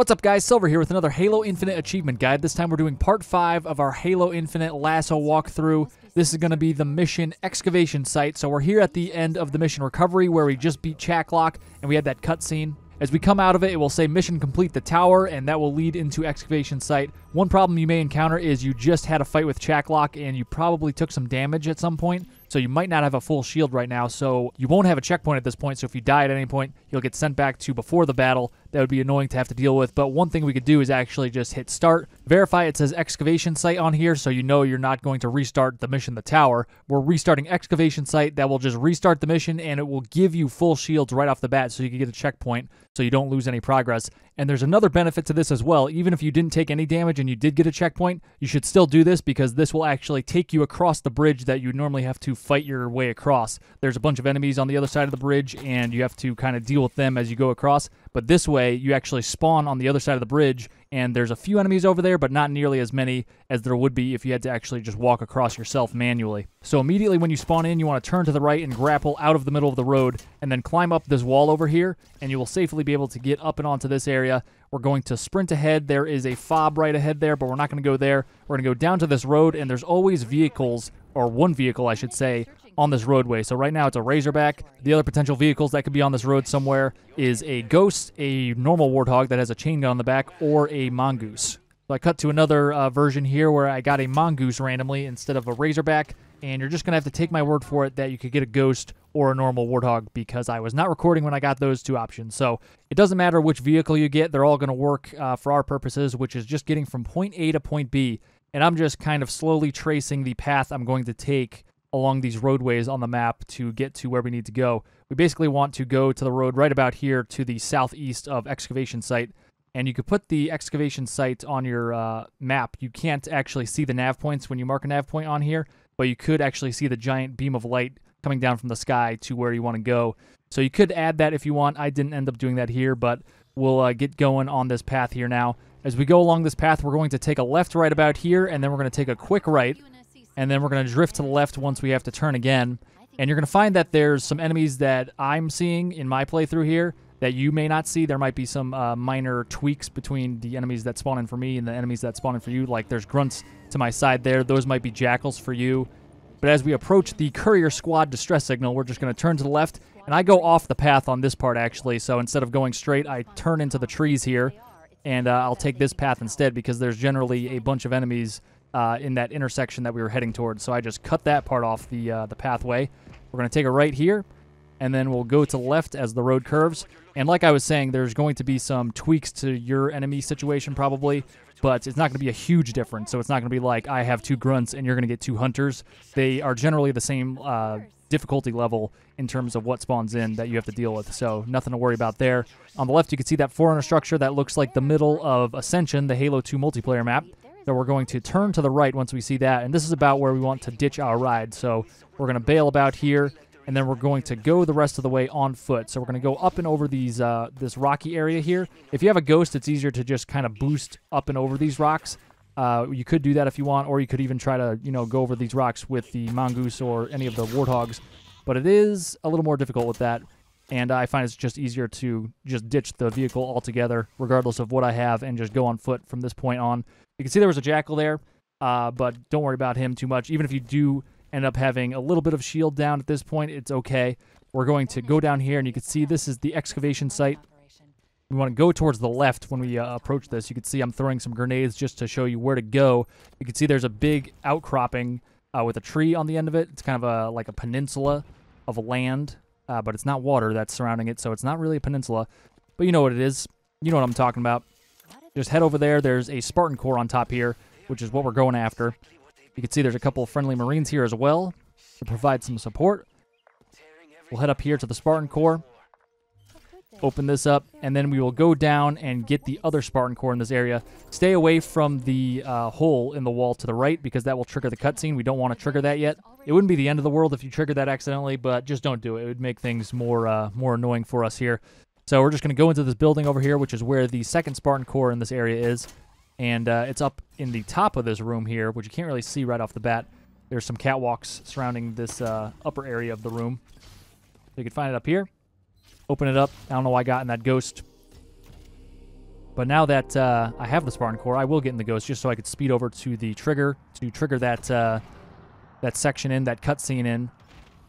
What's up guys, Silver here with another Halo Infinite achievement guide. This time we're doing part 5 of our Halo Infinite LASO walkthrough. This is going to be the mission excavation site. So we're here at the end of the mission recovery where we just beat Chak 'Lok and we had that cutscene. As we come out of it, it will say mission complete the tower, and that will lead into excavation site. One problem you may encounter is you just had a fight with Chak 'Lok, and you probably took some damage at some point, so you might not have a full shield right now, so you won't have a checkpoint at this point, so if you die at any point, you'll get sent back to before the battle. That would be annoying to have to deal with, but one thing we could do is actually just hit start, verify it says excavation site on here, so you know you're not going to restart the mission the tower. We're restarting excavation site, that will just restart the mission, and it will give you full shields right off the bat, so you can get a checkpoint, so you don't lose any progress. And there's another benefit to this as well. Even if you didn't take any damage and you did get a checkpoint, you should still do this because this will actually take you across the bridge that you normally have to fight your way across. There's a bunch of enemies on the other side of the bridge and you have to kind of deal with them as you go across. But this way, you actually spawn on the other side of the bridge, and there's a few enemies over there, but not nearly as many as there would be if you had to actually just walk across yourself manually. So immediately when you spawn in, you want to turn to the right and grapple out of the middle of the road, and then climb up this wall over here, and you will safely be able to get up and onto this area. We're going to sprint ahead. There is a fob right ahead there, but we're not going to go there. We're going to go down to this road, and there's always vehicles, or one vehicle, I should say, on this roadway. So right now it's a Razorback. The other potential vehicles that could be on this road somewhere is a Ghost, a normal Warthog that has a chain gun on the back, or a Mongoose. So I cut to another uh, version here where I got a Mongoose randomly instead of a Razorback, and you're just going to have to take my word for it that you could get a Ghost or a normal Warthog because I was not recording when I got those two options. So it doesn't matter which vehicle you get, they're all going to work uh, for our purposes, which is just getting from point A to point B. And I'm just kind of slowly tracing the path I'm going to take along these roadways on the map to get to where we need to go. We basically want to go to the road right about here to the southeast of excavation site. And you could put the excavation site on your uh, map. You can't actually see the nav points when you mark a nav point on here, but you could actually see the giant beam of light coming down from the sky to where you want to go. So you could add that if you want. I didn't end up doing that here, but we'll uh, get going on this path here now. As we go along this path, we're going to take a left right about here, and then we're going to take a quick right and then we're going to drift to the left once we have to turn again. And you're going to find that there's some enemies that I'm seeing in my playthrough here that you may not see. There might be some uh, minor tweaks between the enemies that spawn in for me and the enemies that spawn in for you. Like there's grunts to my side there. Those might be jackals for you. But as we approach the courier squad distress signal, we're just going to turn to the left. And I go off the path on this part, actually. So instead of going straight, I turn into the trees here. And uh, I'll take this path instead because there's generally a bunch of enemies uh, in that intersection that we were heading towards. So I just cut that part off the uh, the pathway. We're going to take a right here, and then we'll go to left as the road curves. And like I was saying, there's going to be some tweaks to your enemy situation probably, but it's not going to be a huge difference. So it's not going to be like I have two grunts and you're going to get two hunters. They are generally the same uh, difficulty level in terms of what spawns in that you have to deal with. So nothing to worry about there. On the left, you can see that Forerunner structure that looks like the middle of Ascension, the Halo 2 multiplayer map. So we're going to turn to the right once we see that, and this is about where we want to ditch our ride. So we're going to bail about here, and then we're going to go the rest of the way on foot. So we're going to go up and over these uh, this rocky area here. If you have a ghost, it's easier to just kind of boost up and over these rocks. Uh, you could do that if you want, or you could even try to you know go over these rocks with the mongoose or any of the warthogs. But it is a little more difficult with that and I find it's just easier to just ditch the vehicle altogether, regardless of what I have, and just go on foot from this point on. You can see there was a jackal there, uh, but don't worry about him too much. Even if you do end up having a little bit of shield down at this point, it's okay. We're going to go down here, and you can see this is the excavation site. We want to go towards the left when we uh, approach this. You can see I'm throwing some grenades just to show you where to go. You can see there's a big outcropping uh, with a tree on the end of it. It's kind of a like a peninsula of land, uh, but it's not water that's surrounding it, so it's not really a peninsula. But you know what it is. You know what I'm talking about. Just head over there. There's a Spartan core on top here, which is what we're going after. You can see there's a couple of friendly Marines here as well to provide some support. We'll head up here to the Spartan core, open this up, and then we will go down and get the other Spartan core in this area. Stay away from the uh, hole in the wall to the right because that will trigger the cutscene. We don't want to trigger that yet. It wouldn't be the end of the world if you triggered that accidentally, but just don't do it. It would make things more uh, more annoying for us here. So we're just going to go into this building over here, which is where the second Spartan core in this area is. And uh, it's up in the top of this room here, which you can't really see right off the bat. There's some catwalks surrounding this uh, upper area of the room. You can find it up here. Open it up. I don't know why I got in that ghost. But now that uh, I have the Spartan Core, I will get in the Ghost just so I could speed over to the trigger to trigger that uh, that section in, that cutscene in,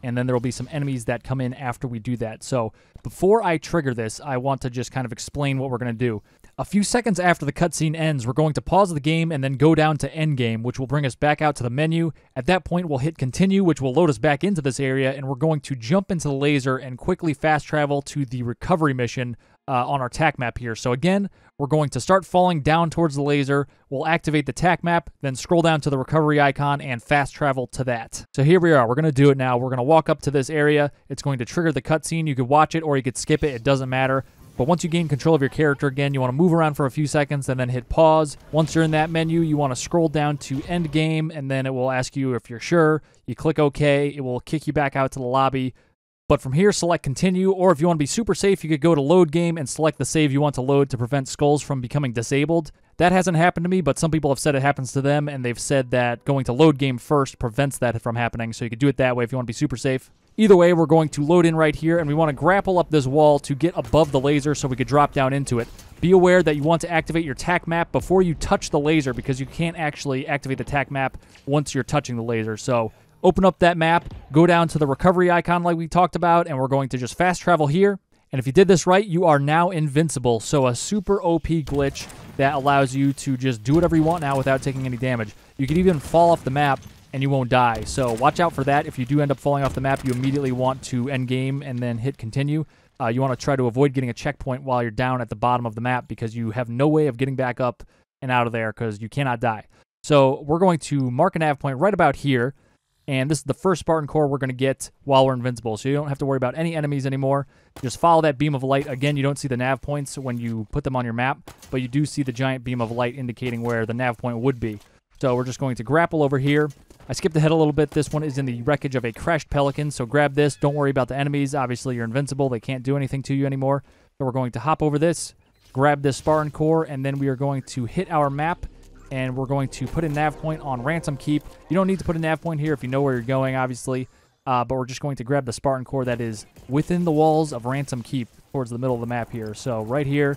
and then there will be some enemies that come in after we do that. So before I trigger this, I want to just kind of explain what we're going to do. A few seconds after the cutscene ends, we're going to pause the game and then go down to endgame, which will bring us back out to the menu. At that point, we'll hit continue, which will load us back into this area, and we're going to jump into the laser and quickly fast travel to the recovery mission uh, on our tac map here. So again, we're going to start falling down towards the laser. We'll activate the tac map, then scroll down to the recovery icon and fast travel to that. So here we are. We're going to do it now. We're going to walk up to this area. It's going to trigger the cutscene. You could watch it or you could skip it. It doesn't matter. But once you gain control of your character again, you want to move around for a few seconds and then hit pause. Once you're in that menu, you want to scroll down to end game and then it will ask you if you're sure. You click OK. It will kick you back out to the lobby. But from here, select continue, or if you want to be super safe, you could go to load game and select the save you want to load to prevent skulls from becoming disabled. That hasn't happened to me, but some people have said it happens to them, and they've said that going to load game first prevents that from happening, so you could do it that way if you want to be super safe. Either way, we're going to load in right here, and we want to grapple up this wall to get above the laser so we could drop down into it. Be aware that you want to activate your tac map before you touch the laser because you can't actually activate the tac map once you're touching the laser. So open up that map, go down to the recovery icon like we talked about, and we're going to just fast travel here. And if you did this right, you are now invincible. So a super OP glitch that allows you to just do whatever you want now without taking any damage. You can even fall off the map and you won't die. So watch out for that. If you do end up falling off the map, you immediately want to end game and then hit continue. Uh, you want to try to avoid getting a checkpoint while you're down at the bottom of the map because you have no way of getting back up and out of there because you cannot die. So we're going to mark a nav point right about here. And this is the first Spartan core we're going to get while we're invincible. So you don't have to worry about any enemies anymore. Just follow that beam of light. Again, you don't see the nav points when you put them on your map, but you do see the giant beam of light indicating where the nav point would be. So we're just going to grapple over here. I skipped ahead a little bit. This one is in the wreckage of a crashed pelican. So grab this. Don't worry about the enemies. Obviously, you're invincible. They can't do anything to you anymore. So we're going to hop over this, grab this Spartan core, and then we are going to hit our map and we're going to put a nav point on Ransom Keep. You don't need to put a nav point here if you know where you're going, obviously, uh, but we're just going to grab the Spartan core that is within the walls of Ransom Keep towards the middle of the map here. So right here,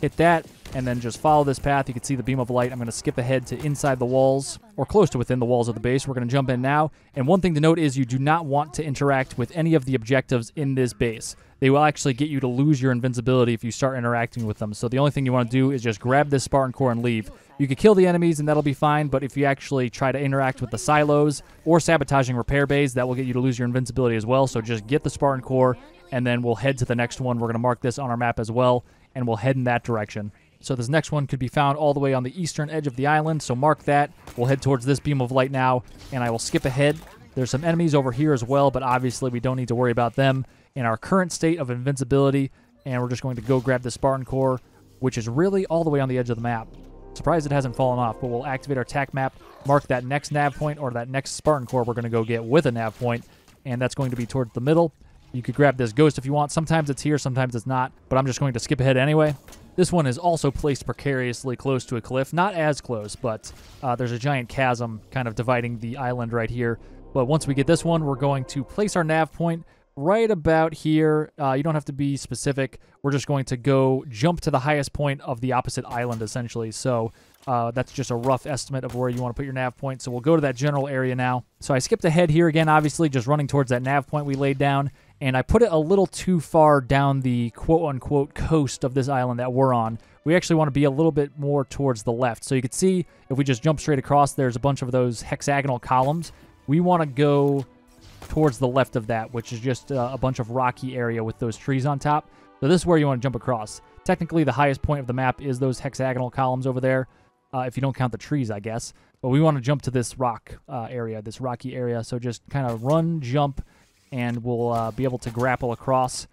hit that, and then just follow this path. You can see the beam of light. I'm going to skip ahead to inside the walls, or close to within the walls of the base. We're going to jump in now, and one thing to note is you do not want to interact with any of the objectives in this base they will actually get you to lose your invincibility if you start interacting with them. So the only thing you want to do is just grab this Spartan core and leave. You can kill the enemies and that'll be fine, but if you actually try to interact with the silos or sabotaging repair bays, that will get you to lose your invincibility as well. So just get the Spartan core and then we'll head to the next one. We're going to mark this on our map as well, and we'll head in that direction. So this next one could be found all the way on the eastern edge of the island, so mark that. We'll head towards this beam of light now, and I will skip ahead. There's some enemies over here as well, but obviously we don't need to worry about them in our current state of invincibility, and we're just going to go grab the Spartan core, which is really all the way on the edge of the map. Surprised it hasn't fallen off, but we'll activate our tac map, mark that next nav point or that next Spartan core we're going to go get with a nav point, and that's going to be towards the middle. You could grab this ghost if you want. Sometimes it's here, sometimes it's not, but I'm just going to skip ahead anyway. This one is also placed precariously close to a cliff. Not as close, but uh, there's a giant chasm kind of dividing the island right here. But once we get this one, we're going to place our nav point right about here. Uh, you don't have to be specific. We're just going to go jump to the highest point of the opposite island, essentially. So uh, that's just a rough estimate of where you want to put your nav point. So we'll go to that general area now. So I skipped ahead here again, obviously, just running towards that nav point we laid down. And I put it a little too far down the quote-unquote coast of this island that we're on. We actually want to be a little bit more towards the left. So you can see if we just jump straight across, there's a bunch of those hexagonal columns. We want to go towards the left of that, which is just uh, a bunch of rocky area with those trees on top. So this is where you want to jump across. Technically, the highest point of the map is those hexagonal columns over there, uh, if you don't count the trees, I guess. But we want to jump to this rock uh, area, this rocky area. So just kind of run, jump, and we'll uh, be able to grapple across.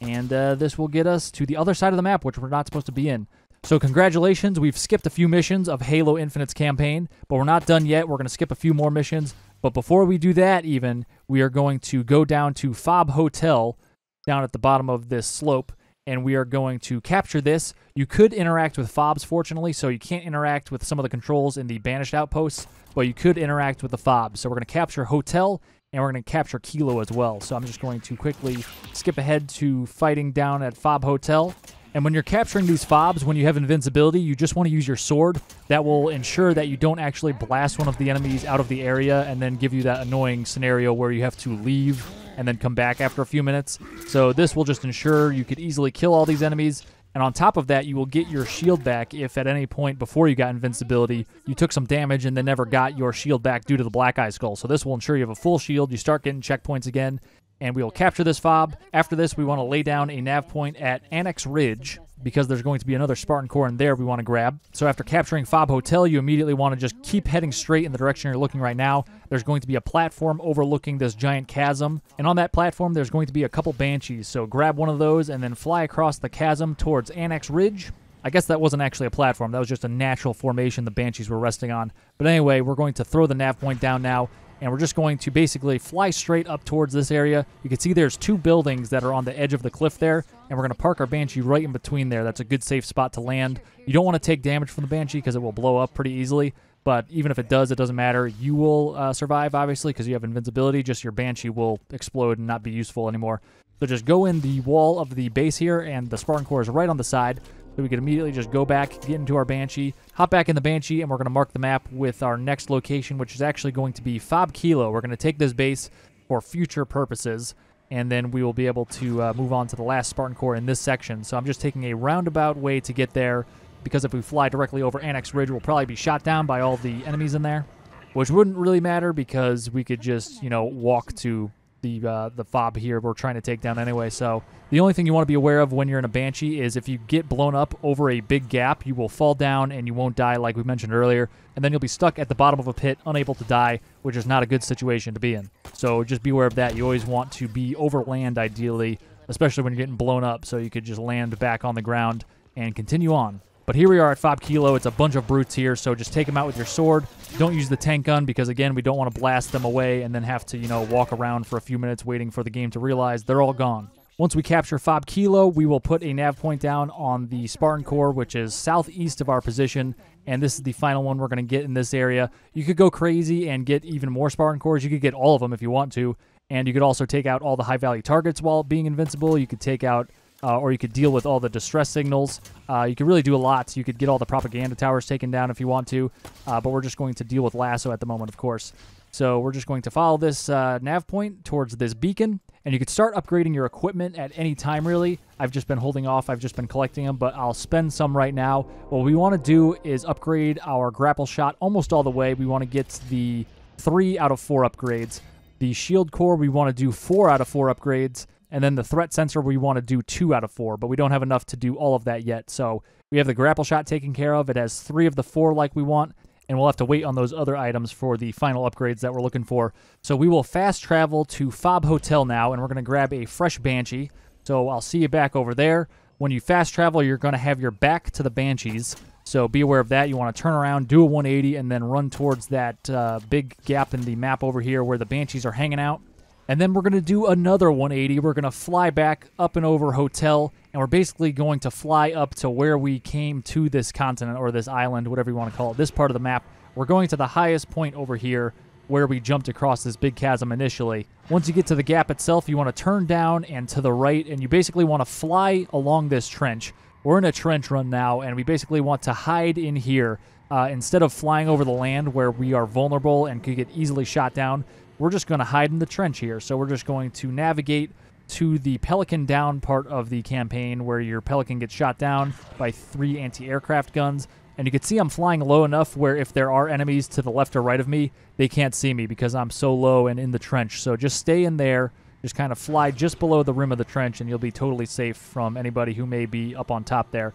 And uh, this will get us to the other side of the map, which we're not supposed to be in. So congratulations, we've skipped a few missions of Halo Infinite's campaign, but we're not done yet. We're going to skip a few more missions. But before we do that, even, we are going to go down to Fob Hotel down at the bottom of this slope, and we are going to capture this. You could interact with fobs, fortunately, so you can't interact with some of the controls in the banished outposts, but you could interact with the fobs. So we're going to capture Hotel, and we're going to capture Kilo as well. So I'm just going to quickly skip ahead to fighting down at Fob Hotel, And when you're capturing these fobs, when you have invincibility, you just want to use your sword. That will ensure that you don't actually blast one of the enemies out of the area and then give you that annoying scenario where you have to leave and then come back after a few minutes. So this will just ensure you could easily kill all these enemies. And on top of that, you will get your shield back if at any point before you got invincibility, you took some damage and then never got your shield back due to the Black Eye Skull. So this will ensure you have a full shield, you start getting checkpoints again, and we will capture this fob. After this, we want to lay down a nav point at Annex Ridge because there's going to be another Spartan core in there we want to grab. So after capturing Fob Hotel, you immediately want to just keep heading straight in the direction you're looking right now. There's going to be a platform overlooking this giant chasm, and on that platform there's going to be a couple Banshees. So grab one of those and then fly across the chasm towards Annex Ridge. I guess that wasn't actually a platform. That was just a natural formation the Banshees were resting on. But anyway, we're going to throw the nav point down now and we're just going to basically fly straight up towards this area. You can see there's two buildings that are on the edge of the cliff there, and we're going to park our Banshee right in between there. That's a good safe spot to land. You don't want to take damage from the Banshee because it will blow up pretty easily, but even if it does, it doesn't matter. You will uh, survive, obviously, because you have invincibility. Just your Banshee will explode and not be useful anymore. So just go in the wall of the base here, and the Spartan Core is right on the side. So we can immediately just go back, get into our Banshee, hop back in the Banshee, and we're going to mark the map with our next location, which is actually going to be Fob Kilo. We're going to take this base for future purposes, and then we will be able to uh, move on to the last Spartan Core in this section. So I'm just taking a roundabout way to get there, because if we fly directly over Annex Ridge, we'll probably be shot down by all the enemies in there, which wouldn't really matter because we could just, you know, walk to the uh, the fob here we're trying to take down anyway. So the only thing you want to be aware of when you're in a Banshee is if you get blown up over a big gap, you will fall down and you won't die like we mentioned earlier, and then you'll be stuck at the bottom of a pit, unable to die, which is not a good situation to be in. So just be aware of that. You always want to be over land ideally, especially when you're getting blown up, so you could just land back on the ground and continue on. But here we are at Fob Kilo. It's a bunch of brutes here, so just take them out with your sword. Don't use the tank gun because, again, we don't want to blast them away and then have to, you know, walk around for a few minutes waiting for the game to realize they're all gone. Once we capture Fob Kilo, we will put a nav point down on the Spartan Core, which is southeast of our position, and this is the final one we're going to get in this area. You could go crazy and get even more Spartan Cores. You could get all of them if you want to, and you could also take out all the high-value targets while being invincible. You could take out uh, or you could deal with all the distress signals. Uh, you could really do a lot. You could get all the propaganda towers taken down if you want to, uh, but we're just going to deal with LASO at the moment, of course. So we're just going to follow this uh, nav point towards this beacon, and you could start upgrading your equipment at any time, really. I've just been holding off. I've just been collecting them, but I'll spend some right now. What we want to do is upgrade our grapple shot almost all the way. We want to get the three out of four upgrades. The shield core, we want to do four out of four upgrades. And then the threat sensor, we want to do two out of four, but we don't have enough to do all of that yet. So we have the grapple shot taken care of. It has three of the four like we want, and we'll have to wait on those other items for the final upgrades that we're looking for. So we will fast travel to Fob Hotel now, and we're going to grab a fresh Banshee. So I'll see you back over there. When you fast travel, you're going to have your back to the Banshees. So be aware of that. You want to turn around, do a 180, and then run towards that uh, big gap in the map over here where the Banshees are hanging out. And then we're going to do another 180. We're going to fly back up and over hotel, and we're basically going to fly up to where we came to this continent or this island, whatever you want to call it, this part of the map. We're going to the highest point over here where we jumped across this big chasm initially. Once you get to the gap itself, you want to turn down and to the right, and you basically want to fly along this trench. We're in a trench run now, and we basically want to hide in here. Uh, instead of flying over the land where we are vulnerable and could get easily shot down, we're just going to hide in the trench here. So we're just going to navigate to the Pelican down part of the campaign where your Pelican gets shot down by three anti-aircraft guns. And you can see I'm flying low enough where if there are enemies to the left or right of me, they can't see me because I'm so low and in the trench. So just stay in there. Just kind of fly just below the rim of the trench and you'll be totally safe from anybody who may be up on top there.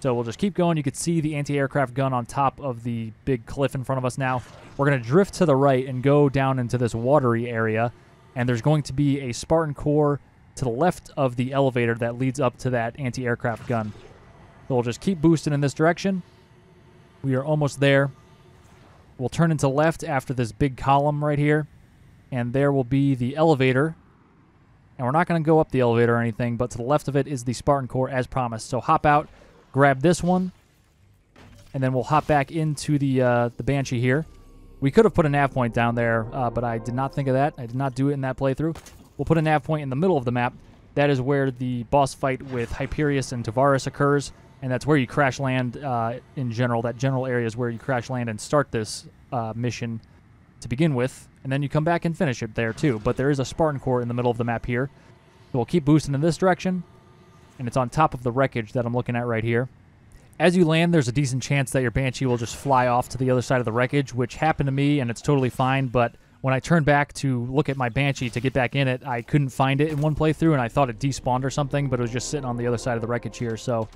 So we'll just keep going. You can see the anti-aircraft gun on top of the big cliff in front of us now. We're going to drift to the right and go down into this watery area. And there's going to be a Spartan core to the left of the elevator that leads up to that anti-aircraft gun. So we'll just keep boosting in this direction. We are almost there. We'll turn into left after this big column right here. And there will be the elevator. And we're not going to go up the elevator or anything, but to the left of it is the Spartan core as promised. So hop out grab this one, and then we'll hop back into the uh, the Banshee here. We could have put a nav point down there, uh, but I did not think of that. I did not do it in that playthrough. We'll put a nav point in the middle of the map. that is where the boss fight with Hyperius and Tovarus occurs, and that's where you crash land uh, in general. That general area is where you crash land and start this uh, mission to begin with, and then you come back and finish it there too. But there is a Spartan core in the middle of the map here. We'll keep boosting in this direction, and it's on top of the wreckage that I'm looking at right here. As you land, there's a decent chance that your Banshee will just fly off to the other side of the wreckage, which happened to me, and it's totally fine, but when I turned back to look at my Banshee to get back in it, I couldn't find it in one playthrough, and I thought it despawned or something, but it was just sitting on the other side of the wreckage here, so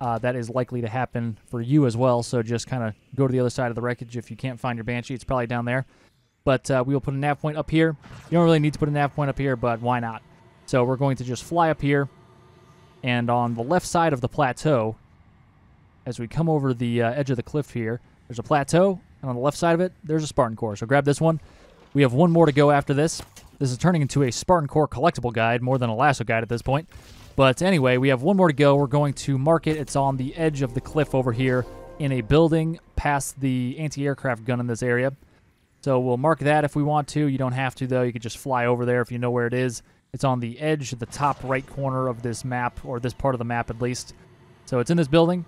uh, that is likely to happen for you as well, so just kind of go to the other side of the wreckage if you can't find your Banshee. It's probably down there. But uh, we will put a nav point up here. You don't really need to put a nav point up here, but why not? So we're going to just fly up here, and on the left side of the plateau, as we come over the uh, edge of the cliff here, there's a plateau, and on the left side of it, there's a Spartan core. So grab this one. We have one more to go after this. This is turning into a Spartan core collectible guide more than a LASO guide at this point. But anyway, we have one more to go. We're going to mark it. It's on the edge of the cliff over here in a building past the anti-aircraft gun in this area. So we'll mark that if we want to. You don't have to, though. You could just fly over there if you know where it is. It's on the edge, the top right corner of this map, or this part of the map at least. So it's in this building.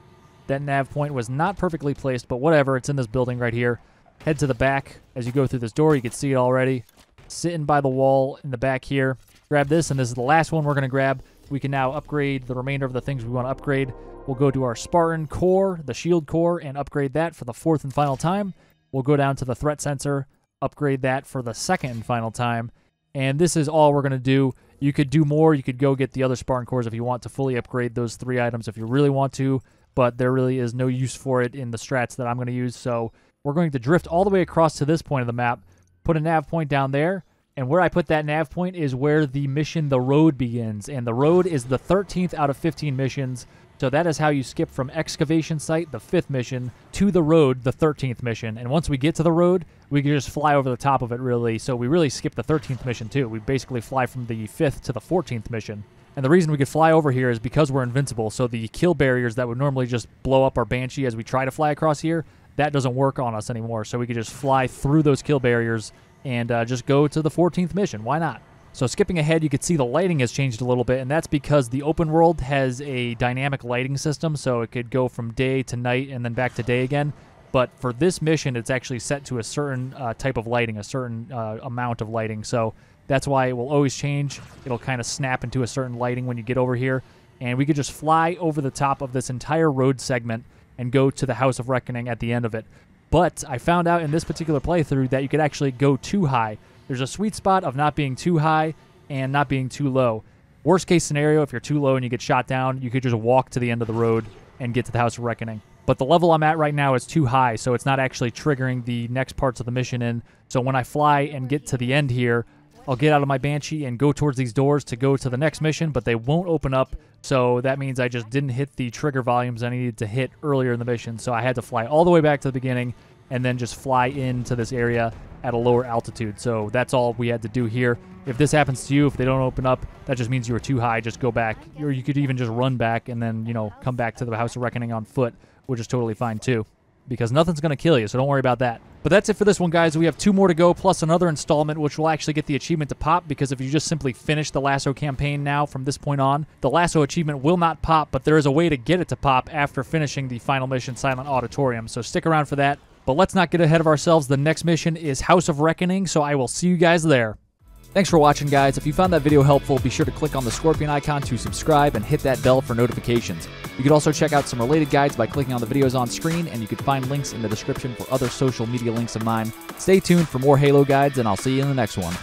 That nav point was not perfectly placed, but whatever. It's in this building right here. Head to the back. As you go through this door, you can see it already. Sitting by the wall in the back here. Grab this, and this is the last one we're going to grab. We can now upgrade the remainder of the things we want to upgrade. We'll go to our Spartan core, the shield core, and upgrade that for the fourth and final time. We'll go down to the threat sensor, upgrade that for the second and final time. And this is all we're going to do. You could do more. You could go get the other Spartan cores if you want to fully upgrade those three items if you really want to, but there really is no use for it in the strats that I'm going to use. So we're going to drift all the way across to this point of the map, put a nav point down there, and where I put that nav point is where the mission The Road begins. And The Road is the 13th out of 15 missions. So that is how you skip from excavation site, the fifth mission, to the road, the 13th mission. And once we get to the road, we can just fly over the top of it, really. So we really skip the 13th mission, too. We basically fly from the 5th to the 14th mission. And the reason we could fly over here is because we're invincible. So the kill barriers that would normally just blow up our Banshee as we try to fly across here, that doesn't work on us anymore. So we could just fly through those kill barriers and uh, just go to the 14th mission. Why not? So skipping ahead, you can see the lighting has changed a little bit, and that's because the open world has a dynamic lighting system, so it could go from day to night and then back to day again. But for this mission, it's actually set to a certain uh, type of lighting, a certain uh, amount of lighting. So that's why it will always change. It'll kind of snap into a certain lighting when you get over here. And we could just fly over the top of this entire road segment and go to the House of Reckoning at the end of it. But I found out in this particular playthrough that you could actually go too high. There's a sweet spot of not being too high and not being too low. Worst case scenario, if you're too low and you get shot down, you could just walk to the end of the road and get to the House of Reckoning. But the level I'm at right now is too high, so it's not actually triggering the next parts of the mission in. So when I fly and get to the end here, I'll get out of my Banshee and go towards these doors to go to the next mission, but they won't open up. So that means I just didn't hit the trigger volumes I needed to hit earlier in the mission. So I had to fly all the way back to the beginning and then just fly into this area at a lower altitude. So that's all we had to do here. If this happens to you, if they don't open up, that just means you were too high. Just go back. Or you could even just run back and then, you know, come back to the House of Reckoning on foot, which is totally fine too. Because nothing's going to kill you, so don't worry about that. But that's it for this one, guys. We have two more to go, plus another installment, which will actually get the achievement to pop, because if you just simply finish the LASO campaign now from this point on, the LASO achievement will not pop, but there is a way to get it to pop after finishing the final mission, Silent Auditorium. So stick around for that. But let's not get ahead of ourselves. The next mission is House of Reckoning, so I will see you guys there. Thanks for watching, guys. If you found that video helpful, be sure to click on the scorpion icon to subscribe and hit that bell for notifications. You can also check out some related guides by clicking on the videos on screen, and you can find links in the description for other social media links of mine. Stay tuned for more Halo guides, and I'll see you in the next one.